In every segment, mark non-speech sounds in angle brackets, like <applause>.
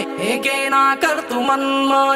लाख रोका था यारों ने एक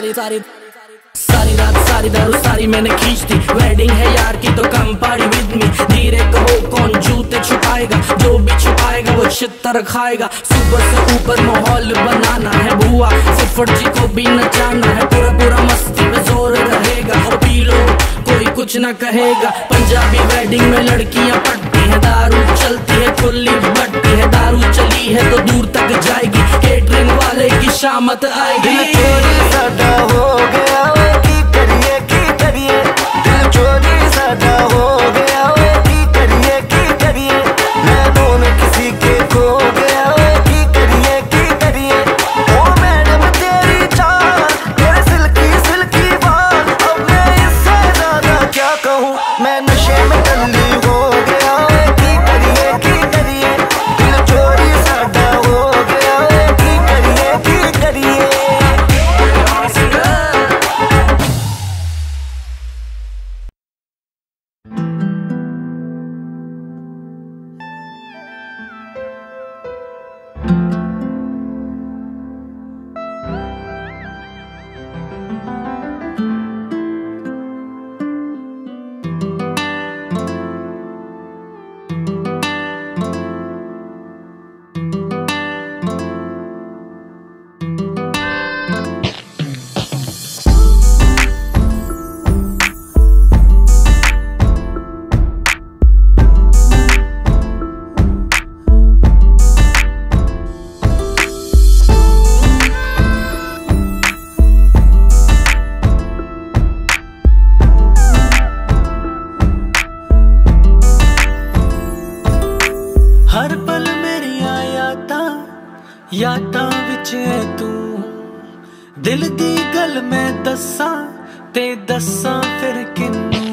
सारी सारी सारी रात, सारी दारू सारी मैंने खींच दी। वेडिंग है यार की तो कम पारी विद मी धीरे कहो कौन जूते छुपाएगा? जो भी छुपाएगा वो छितर खाएगा। सुबह से ऊपर माहौल बनाना है बुआ। फुफड़ जी को भी नचाना है, पूरा पूरा मस्ती में ज़ोर रहेगा। और पी लो, कोई कुछ ना कहेगा। पंजाबी वेडिंग में लड़कियाँ पटती है, दारू चलती है, खुली बटती है। दारू चली है तो दूर तक जाएगी। केटरिंग की शामत आएगी। चोरी सदा हो गया ਯਾਦਾਂ ਵਿੱਚ ਐ ਤੂੰ। ਦਿਲ ਦੀ ਗੱਲ ਮੈਂ ਦੱਸਾਂ ਤੇ ਦੱਸਾਂ ਫਿਰ ਕਿੰਨੀ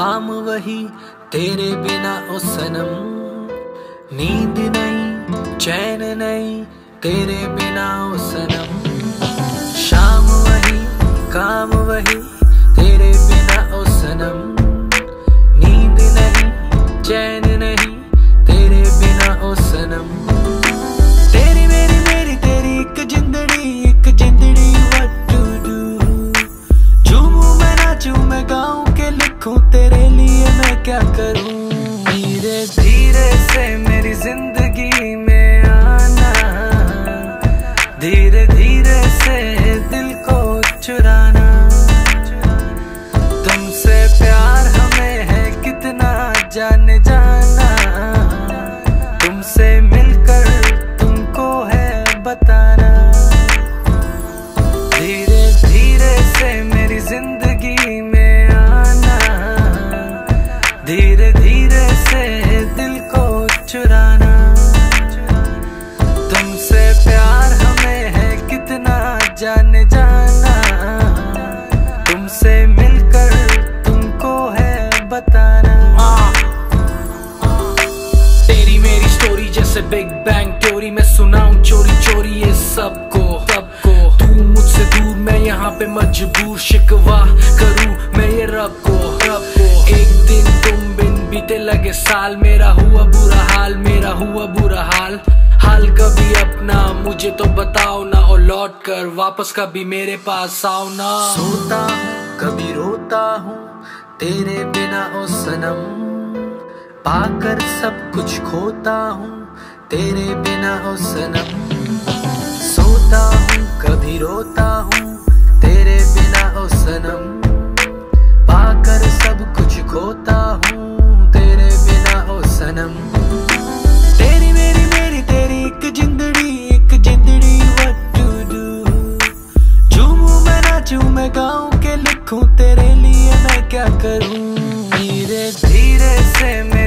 काम वही तेरे बिना ओ सनम नींद नहीं, चैन नहीं, तेरे बिना ओ सनम शाम वही, काम वही, तेरे बिना ओ सनम नींद नहीं, चैन नहीं, तेरे बिना ओ सनम तेरी मेरी मेरी, तेरी एक जिंदड़ी एक जिंदड़ी what to do झूमूं मैं, नाचूं मैं, गाऊं के लिखूं तेरे लिए मैं क्या करूँ? धीरे धीरे से मेरी ज़िंदगी में जान जाना। तुमसे मिलकर तुमको है बताना। आ, तेरी मेरी स्टोरी जैसे बिग बैंग थ्योरी में सुनाऊं चोरी चोरी ये सबको सबको। तू मुझसे दूर मैं यहाँ पे मजबूर शिकवा करूँ मैं ये रब को रब को। एक दिन तुम बिन बीते लगे साल मेरा हुआ बुरा हाल मेरा हुआ बुरा हाल। हाल कभी अपना मुझे तो बताओ ना लौट कर वापस कभी मेरे पास आओ ना। सोता हूँ, कभी रोता हूँ, तेरे बिना ओ सनम। पाकर सब कुछ खोता हूँ, तेरे बिना ओ सनम। सोता हूँ, कभी रोता हूँ, तेरे बिना ओ सनम। पाकर सब कुछ खोता हूँ। सोचू मैं गाँव के लिखूं? तेरे लिए मैं क्या करूँ? धीरे धीरे से मैं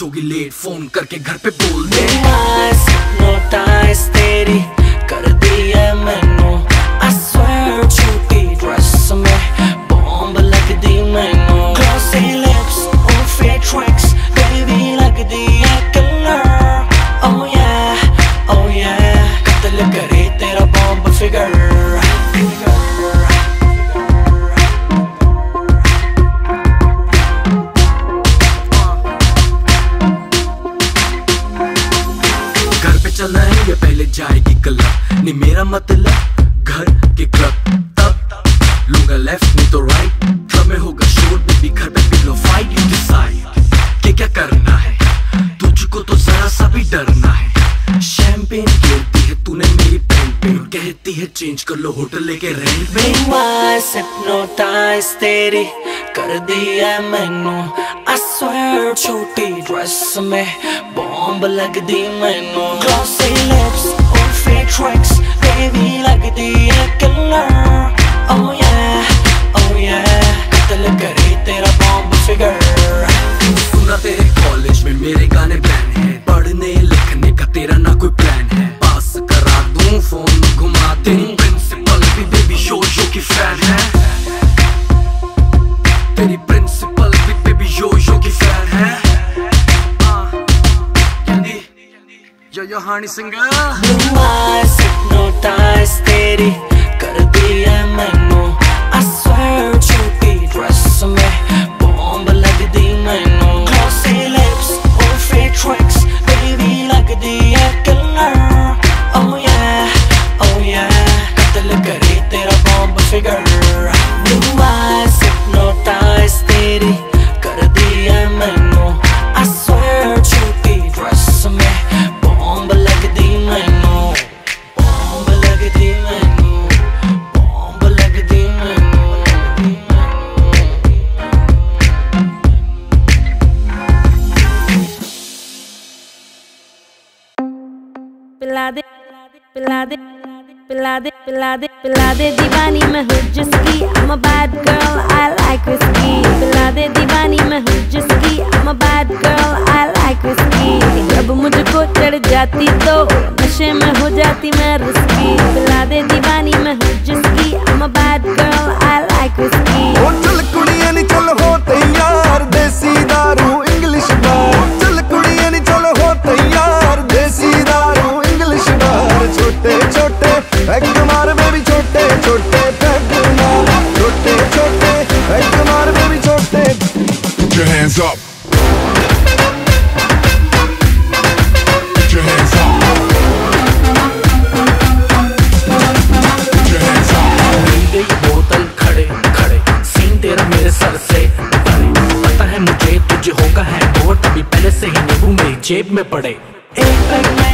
पहुंचोगी लेट फ़ोन करके घर पे बोल दे। तेरी चेंज कर लो होटल लेके रेंट में हिप्नोटाइज तेरी कर दिया मैनू। छोटी ड्रेस में बॉम्ब लग दी मैनू। ग्लॉसी लिप्स और फेक ट्रैक्स Jason Good. पिला दे पिला दे पिला दे पिला दे दीवानी मैं हूँ जिसकी, I'm a bad girl, I like whiskey. पिला दे दीवानी मैं हूँ जिसकी, I'm a bad girl, I like whiskey. जब मुझको चढ़ जाती तो नशे में हो जाती मैं रिस्की पिला दे दीवानी मैं हूँ जिसकी, I'm a bad girl, I like whiskey. ओ चल कुड़िया नी हो तैयार, देसी दारू इंग्लिश बार छोटे छोटे पैक मार बेबी छोटे छोटे पैक मार छोटे छोटे पैक मार बेबी छोटे। Put your hands up. बोतल खड़े खड़े। सीन तेरा मेरे सर पता है मुझे तुझे होगा है और तभी पहले से ही नींबू मेरी जेब में पड़े। एक पैक में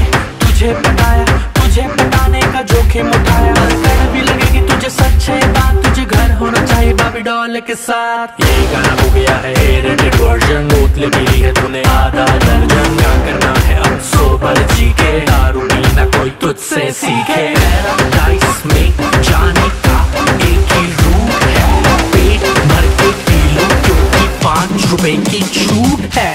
जोखिम उठाया कर भी लगेगी तुझे सच्चे बात। तुझे घर होना चाहिए बाबी डॉल के साथ। ये गाना हो गया है रेडेड वर्जन बोतलें पी है तूने आधा। दर्जन क्या करना है अब सोबर जी के दारू ना कोई तुझसे सीखे। पैराडाइज में जाने का एक ही रूट है। पेट भर के पी लो, क्योंकि पाँच रुपए की छूट है।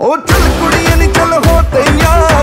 ਉਹ ਚੱਲ ਕੁੜੀਆਂ ਨੀ ਚੱਲ ਹੋ ਤਈਆਂ।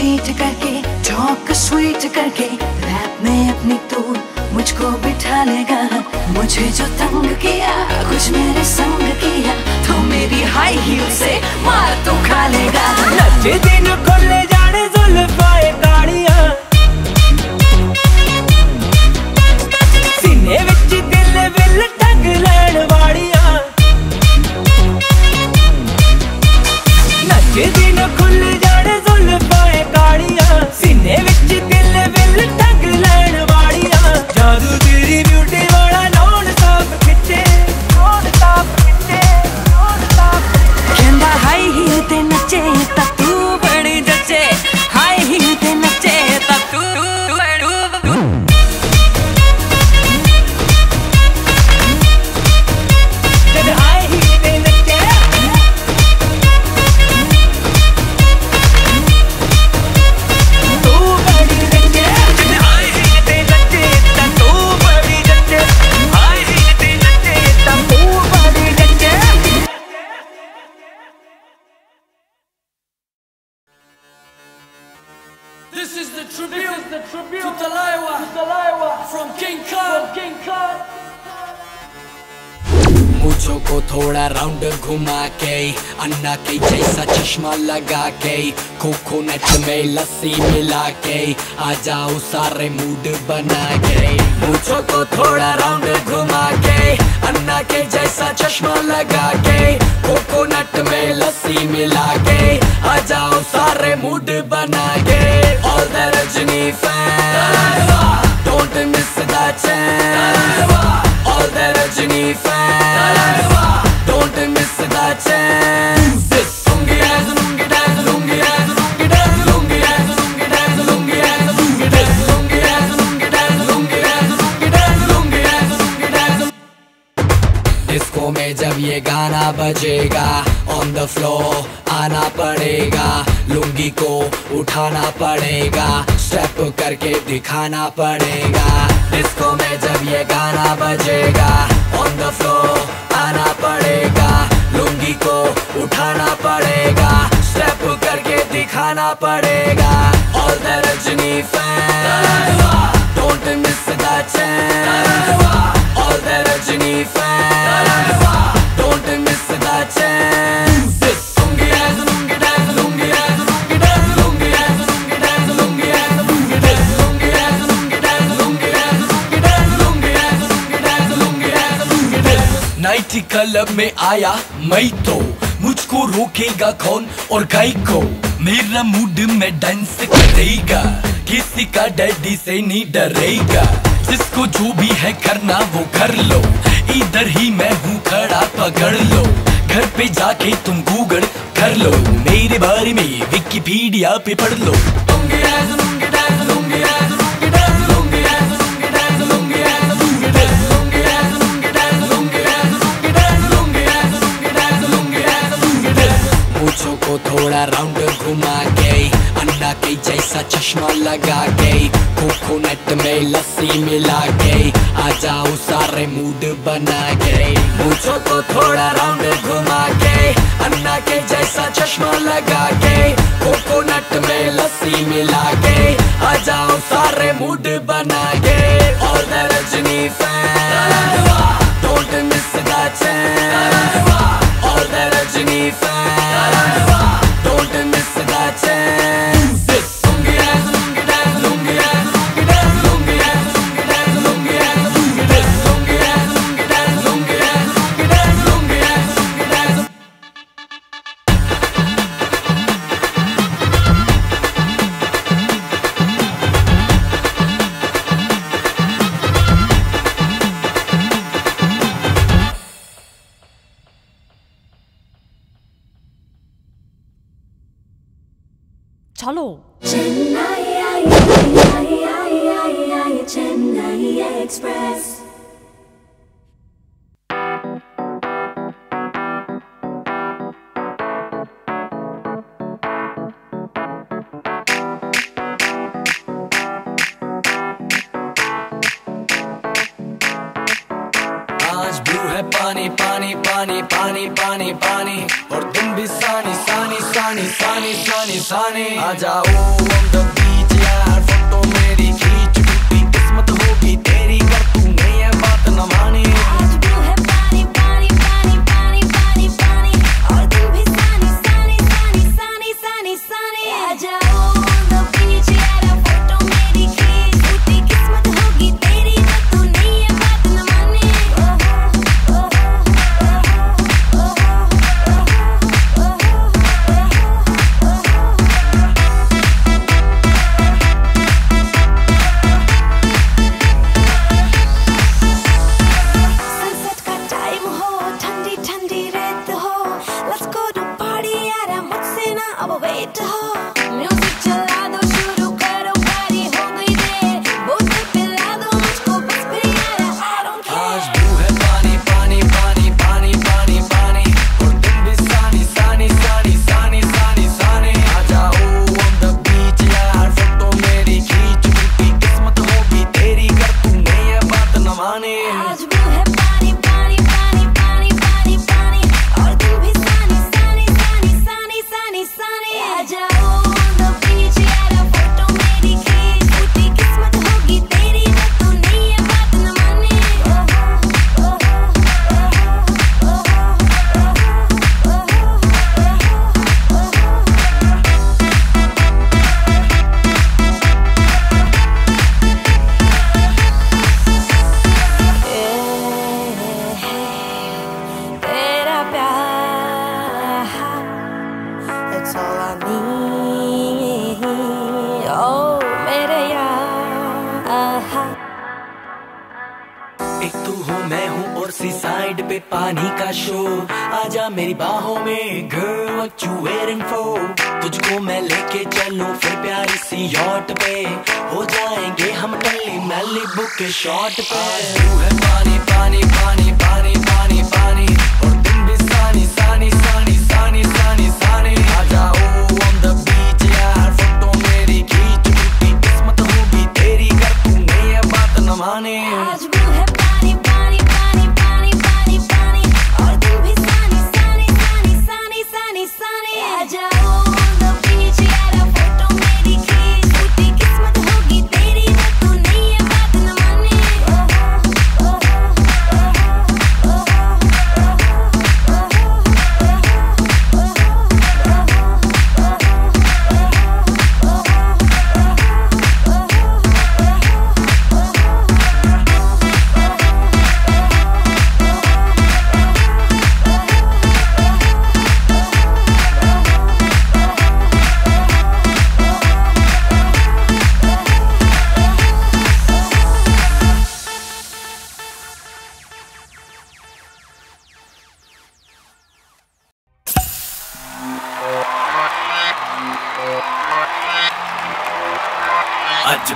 बीट करके चौक स्वीट करके रैप में अपनी तू मुझको बिठा लेगा। मुझे जो तंग किया, कुछ मेरे संग किया तो मेरी हाई हील से मार तो खा लेगा। नचे दिन खोले जाने जुल्फाए कालियाँ सीने विच दिल टंग लैण वालियाँ नचे दिन घुमा के अन्ना के जैसा चश्मा लगा के कोकोनट में लस्सी मिला के आ जाओ सारे मूड बना के मुझो को थोड़ा राउंड घुमा के अन्ना के जैसा चश्मा लगा के कोकोनट में लस्सी मिला के आ जाओ सारे मूड बना के all the Rajini fan don't miss the chance. All the Rajini fans, don't disco में जब ये गाना बजेगा ऑन द फ्लोर आना पड़ेगा, लुंगी को उठाना पड़ेगा स्टेप करके दिखाना पड़ेगा। डिस्को में जब ये गाना बजेगा ऑन द फ्लोर आना पड़ेगा सभी को उठाना पड़ेगा। स्टेप करके दिखाना पड़ेगा। All the Rajini fans don't miss the chance all the Rajini fans don't miss the chance club में आया मैं तो। मुझको रोकेगा कौन और गाय को? मेरा मूड में डांस करेगा। किसी का डैडी से नहीं डरेगा। जिसको जो भी है करना वो कर लो। इधर ही मैं हूँ खड़ा, पकड़ लो। घर पे जाके तुम गूगल कर लो। मेरे बारे में विकिपीडिया पे पढ़ लो। को थोड़ा राउंड घुमा के अन्ना के जैसा चश्मा लगा के कोकोनट में लस्सी मिला के आ जाओ सारे मूड बना के मूंछों को थोड़ा राउंड घुमा के अन्ना के जैसा चश्मा लगा के कोकोनट में लस्सी मिला के आ जाओ सारे मूड बना के all the Rajini fan don't miss the chance older Jimmy fan Don't miss that chance Express. पानी पानी पानी पानी पानी पानी, और तुम भी सानी सानी सानी सानी सानी सानी आ जाओ अब वेट हो म्यूज़िक और सी साइड पे पानी का शो। आजा मेरी बाहों में गर्ल व्हाट यू फॉर तुझको मैं लेके चलूँ फिर प्यारी सी यॉट पे। हो जाएँगे हम टल्ली मैली बुक के शॉट पे तू है पानी पानी पानी पानी पानी पानी।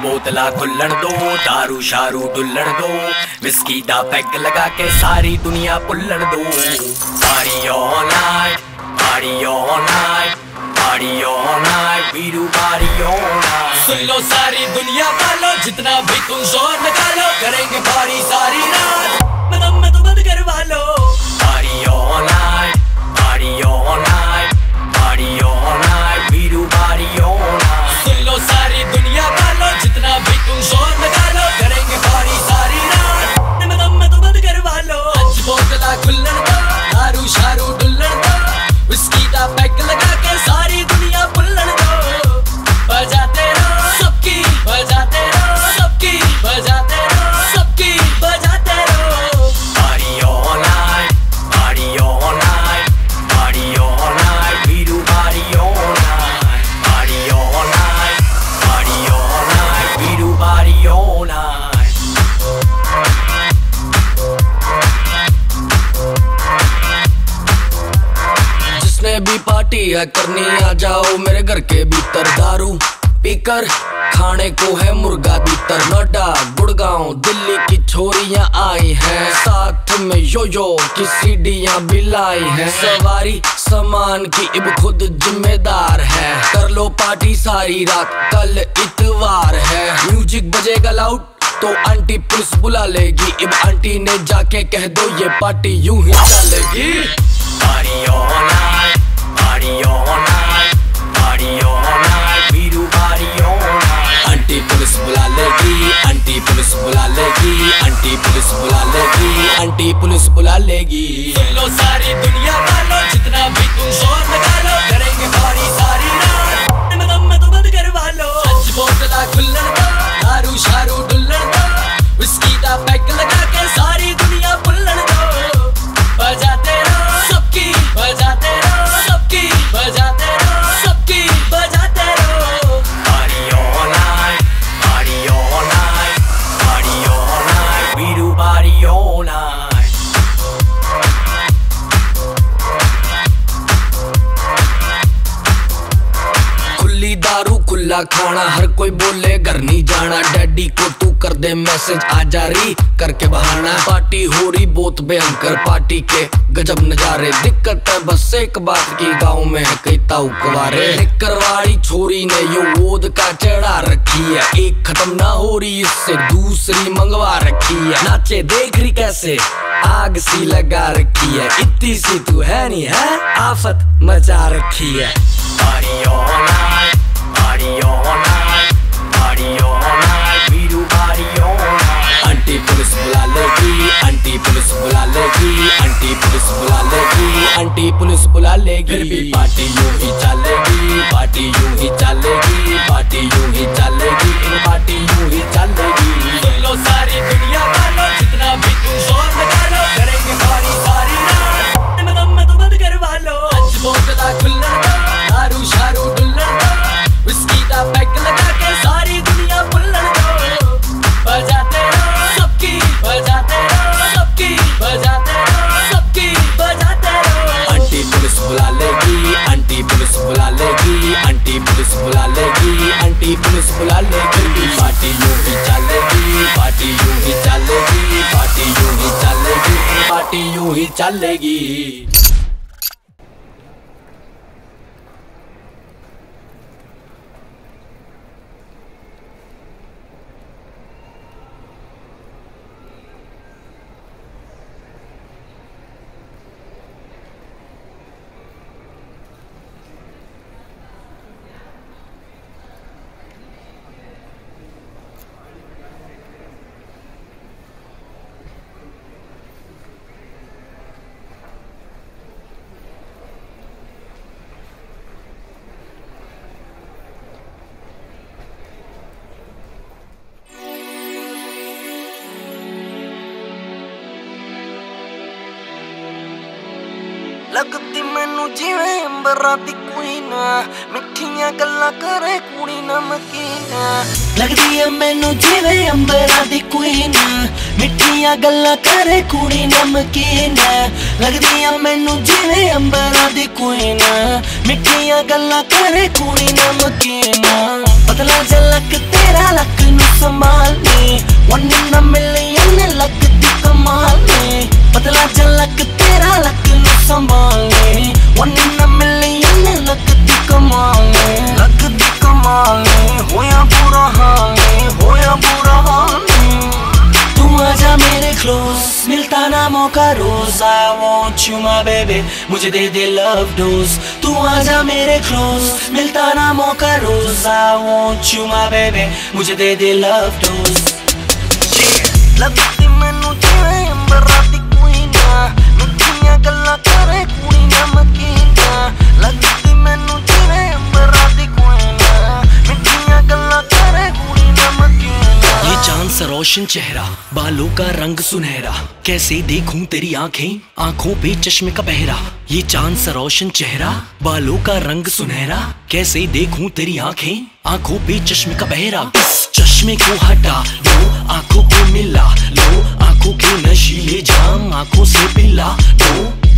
बोतला तुल्लड़ दो, दारू शारू डुल्लड़ दो विस्की दा पैग लगा के सारी दुनिया पुल्लड़ दो। पारी ऑन आई पारी ऑन आई पारी ऑन आई वीरू पारी ऑन आई सुन लो सारी दुनिया पालो, जितना भी तुम शोर निकालो करेंगे पारी सारी रात। मदम मदम तो करवा लो। है करनी आ जाओ मेरे घर के भीतर दारू पीकर खाने को है मुर्गा भीतर नोएडा गुड़गांव दिल्ली की छोरियाँ आई हैं साथ में यो यो की सीढ़ियाँ भी लाई हैं सवारी सामान की इब खुद जिम्मेदार है कर लो पार्टी सारी रात कल इतवार है म्यूज़िक बजेगा लाउड तो आंटी पुलिस बुला लेगी इब आंटी ने जाके कह दो ये पार्टी यूँ ही चलेगी आंटी पुलिस बुला लेगी आंटी पुलिस बुला लेगी आंटी पुलिस बुला लेगी लो सारी दुनिया वालों जितना भी तुम लगा लो करेंगे पारी सारी रात। तो बंद करवा लो। खुल्लन दारू शारू डुल्लन कोई बोले घर नहीं जाना। डैडी को तू कर दे मैसेज आ जा रही करके बहाना। पार्टी हो रही बहुत भयंकर। पार्टी के गजब नजारे। दिक्कत है बस एक बात की गाँव में कई ताऊ कुवारे। करवाड़ी छोरी ने यो गोद का चढ़ा रखी है। एक खत्म ना हो रही इससे दूसरी मंगवा रखी है। नाचे देख रही कैसे? आग सी लगा रखी है। इतनी सी तू है नहीं है? आफत मचा रखी है। Party all night, लेगी आंटी पुलिस बुला लेगी आंटी पुलिस बुला लेगी आंटी पुलिस बुला लेगी पार्टी यूँ चलेगी ਮੈਨੂੰ ਜਿਵੇਂ ਅੰਬਰਾਂ ਦੀ ਕੁਈਨ ਮਿੱਠੀਆਂ ਗੱਲਾਂ ਕਰੇ ਕੁੜੀ ਨਮਕੀਨ ਲੱਗਦੀ ਐ ਮੈਨੂੰ ਜਿਵੇਂ ਅੰਬਰਾਂ ਦੀ ਕੁਈਨ ਮਿੱਠੀਆਂ ਗੱਲਾਂ ਕਰੇ ਕੁੜੀ ਨਮਕੀਨ ਲੱਗਦੀ ਐ ਮੈਨੂੰ ਜਿਵੇਂ ਅੰਬਰਾਂ ਦੀ ਕੁਈਨ ਮਿੱਠੀਆਂ ਗੱਲਾਂ ਕਰੇ ਕੁੜੀ ਨਮਕੀਨ ਪਤਲਾ ਜਲਕ ਤੇਰਾ ਲੱਕ ਨੂੰ ਸੰਭਾਲਨੀ one in a million ਲੱਗਦੀ ਕਮਾਲ ਨੇ। ਪਤਲਾ ਜਲਕ ਤੇਰਾ ਲੱਕ ਨੂੰ ਸੰਭਾਲਨੀ one in a million ਲੱਗਦੀ ਕਮਾਲ ਨੇ ਲੱਗਦੀ ਕਮਾਲ ਨੇ ਹੋਇਆ ਬੁਰਾ ਹਾਲ ਨੇ ਹੋਇਆ ਬੁਰਾ ਹਾਲ ਨੇ तू आजा मेरे क्लोज मिलता ना मौका रोज I want you my baby मुझे दे दे लव डोज तू आजा मेरे क्लोज मिलता ना मौका रोज I want you my baby मुझे दे दे लव डोज ਲੱਗਦੀ ਮੈਨੂੰ ਜਿਵੇਂ ਅੰਬਰਾਂ ਦੀ ਕੁਈਨ ਮਿੱਠੀਆਂ ਗੱਲਾਂ ਕਰੇ ਕੁੜੀ ਨਮਕੀਨ ਲੱਗਦੀ ਮੈਨੂੰ ਜਿਵੇਂ ਅੰਬਰਾਂ ਦੀ ਕੁਈਨ ਮਿੱਠੀਆਂ ਗੱਲਾਂ ਕਰੇ ਕੁੜੀ ਨਮਕੀਨ ये चांद सा रोशन चेहरा बालों का रंग सुनहरा कैसे देखूं तेरी आंखें आंखों पे चश्मे का पहरा ये चांद सा रोशन चेहरा बालों का रंग सुनहरा कैसे देखूं तेरी आंखें आंखों पे चश्मे का पहरा इस चश्मे को हटा लो आँखों को मिला लो, आँखों के नशीले जाम, आँखों से पिला दो।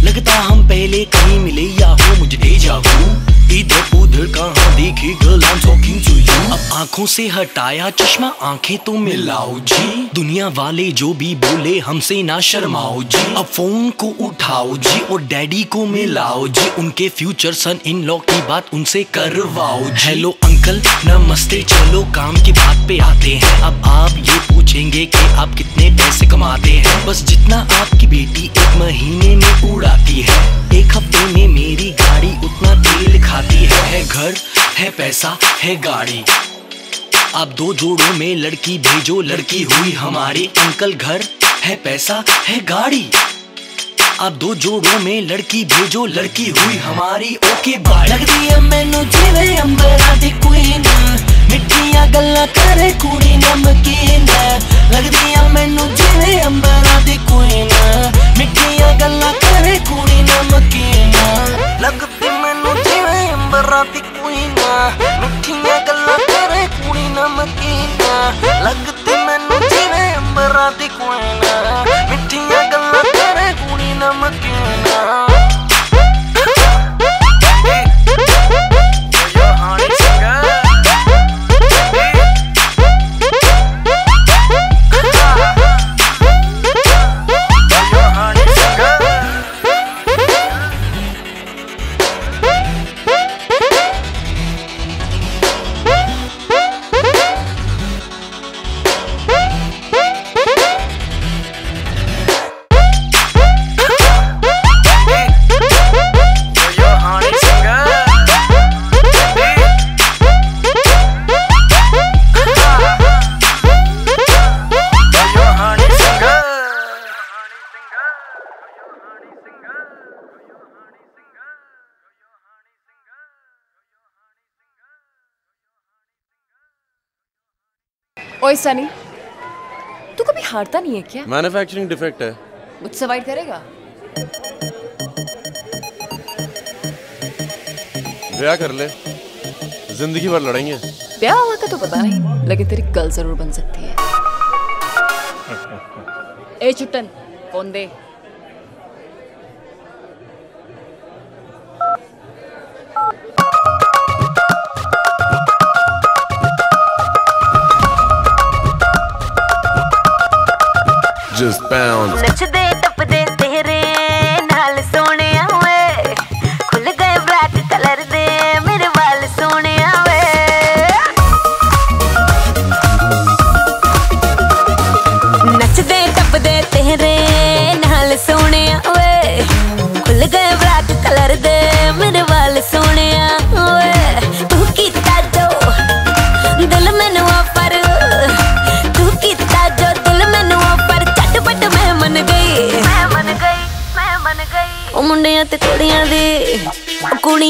लगता हम पहले कहीं मिले या हो मुझे दे जाओ इधर उधर कहाँ देखी girl I'm talking to you? अब आँखों से हटाया चश्मा, आँखें तो मिलाओ जी। दुनिया वाले जो भी बोले, हमसे ना शर्माओ जी। अब फ़ोन को उठाओ जी और डैडी को मिलाओ जी। उनके फ्यूचर सन इन लॉ की बात उनसे करवाओ जी। हेलो अंकल नमस्ते, चलो काम की बात पे आते हैं। अब आप ये पूछेंगे कि आप कितने पैसे कमाते हैं। बस जितना आपकी बेटी एक महीने में उड़ाती है। एक हफ़्ते में घर है पैसा है गाड़ी। आप दो जोड़ों में लड़की भेजो लड़की हुई हमारी। अंकल घर है पैसा है गाड़ी। आप दो जोड़ों में लड़की भेजो लड़की हुई हमारी। ओके करे कुड़ी नमकीन। लगदी है मैनू जिवें अंबरा दी गल्ला करे कुड़ी नमकीन। ਮੈਨੂੰ ਜਿਵੇਂ ਅੰਬਰਾਂ ਮਿੱਠੀਆਂ ਗੱਲਾਂ ਕਰੇ ਕੁੜੀ ਨਮਕੀਨ ਲੱਗਦੀ ਮੈਨੂੰ ਜਿਵੇਂ ਅੰਬਰਾਂ ਦੀ ਕੁਈਨ ਮਿੱਠੀਆਂ ਗੱਲਾਂ ਕਰੇ ਕੁੜੀ ਨਮਕੀਨ ओए सनी तू कभी हारता नहीं है क्या? मैन्युफैक्चरिंग डिफेक्ट है। मुझसे फाइट करेगा? ब्याह कर ले। ज़िंदगी भर लड़ेंगे। ब्याह हुआ का तो पता नहीं लेकिन तेरी गर्ल ज़रूर बन सकती है। <laughs> ए चुट्टन फ़ोन दे। just bounced.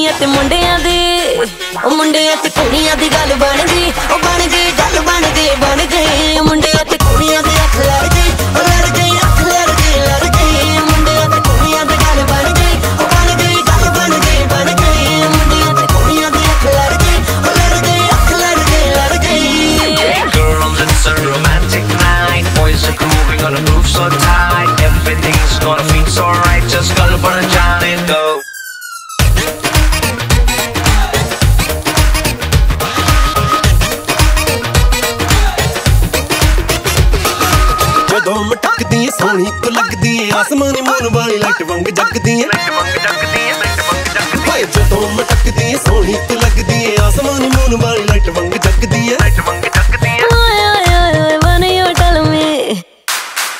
ਕੁੜੀਆਂ ਤੇ ਮੁੰਡਿਆਂ ਦੀ ਉਹ ਮੁੰਡਿਆਂ ਤੇ ਕੁੜੀਆਂ ਦੀ ਗੱਲ ਬਣ ਜਦੋਂ ਮਟਕਦੀ ਏ ਸੋਹਣੀ ਕੋ ਲੱਗਦੀ ਏ ਆਸਮਾਨੀ ਮੋਨ ਵਾਲੀ ਲਾਈਟ ਵਾਂਗ ਜਗਦੀ ਏ ਹਾਏ ਜਦੋਂ ਮਟਕਦੀ ਏ ਸੋਹਣੀ ਕੋ ਲੱਗਦੀ ਏ ਆਸਮਾਨੀ ਮੋਨ ਵਾਲੀ ਲਾਈਟ ਵਾਂਗ ਜਗਦੀ ਏ Oy, oy, oy, oy, when you tell me,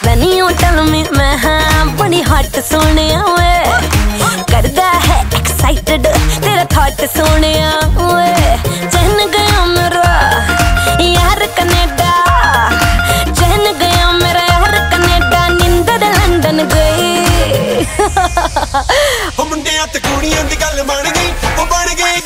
when you tell me, ਮੈਂ ਹਾਂ ਬੜੀ ਹੱਟ ਸੋਹਣਿਆ ਓਏ ਕਰਦਾ ਹੈ ਐਕਸਾਈਟਡ ਤੇਰਾ ਥਾਟ ਸੋਹਣਿਆ ਓਏ ਉਹ ਮੁੰਡਿਆਂ ਤੇ ਕੁੜੀਆਂ ਦੀ ਗੱਲ ਬਣ ਗਈ ਉਹ ਬਣ ਗਈ।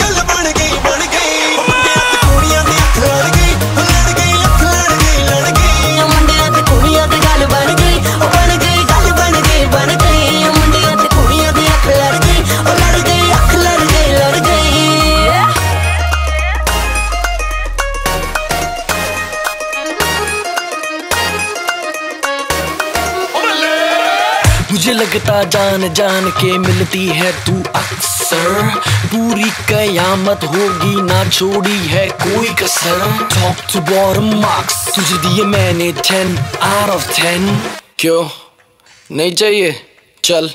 जान जान के मिलती है तू अक्सर। पूरी कयामत होगी ना छोड़ी है कोई कसर। टॉप टू बॉटम मार्क्स तुझे दिए मैंने टेन आउट ऑफ़ टेन क्यों? नहीं चाहिए? चल।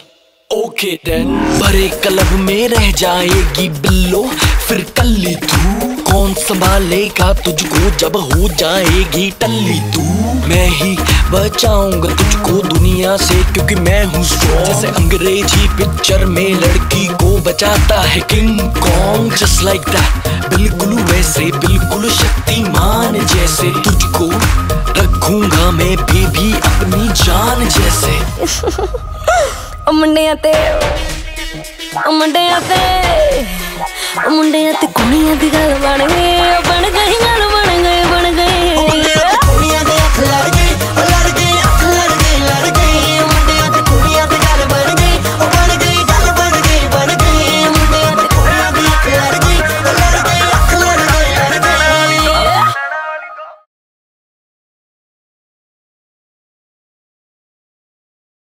ओके देन भरे क्लब में रह जाएगी बिल्लो, फिर कल्ली तू। कौन संभालेगा तुझको जब हो जाएगी टल्ली? तू, मैं ही बचाऊँगा तुझको दुनिया से, क्योंकि मैं हूँ जैसे अंग्रेज़ी पिक्चर में लड़की को बचाता है King Kong just like that बिल्कुल वैसे, बिल्कुल शक्तिमान जैसे। तुझको रखूँगा मैं बेबी अपनी जान जैसे। मुंडिया ते मुंडिया आते। ਮੁੰਡਿਆਂ ਤੇ ਕੁੜੀਆਂ ਦੀ ਗੱਲ ਬਣ ਗਈ ਬਣ ਗਈ ਗੱਲ